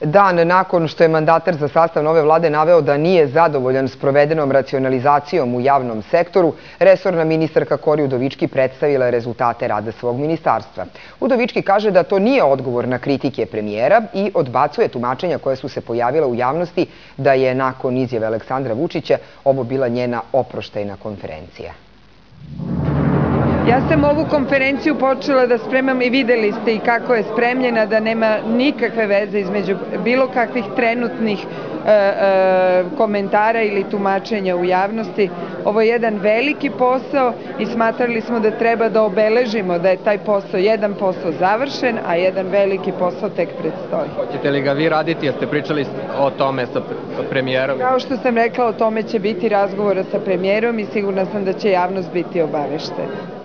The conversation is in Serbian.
Dan nakon što je mandatar za sastav nove vlade naveo da nije zadovoljan s provedenom racionalizacijom u javnom sektoru, resorna ministarka Kori Udovički predstavila rezultate rada svog ministarstva. Udovički kaže da to nije odgovor na kritike premijera i odbacuje tumačenja koje su se pojavila u javnosti da je nakon izjave Aleksandra Vučića ovo bila njena oproštajna konferencija. Sam ovu konferenciju počela da spremam i videli ste i kako je spremljena, da nema nikakve veze između bilo kakvih trenutnih e, e, komentara ili tumačenja u javnosti. Ovo je jedan veliki posao i smatrali smo da treba da obeležimo da je taj posao, jedan posao završen, a jedan veliki posao tek predstoji. Hoćete li ga vi raditi, jeste pričali o tome sa premijerom? Kao što sam rekla, o tome će biti razgovora sa premijerom i sigurna sam da će javnost biti obaveštena.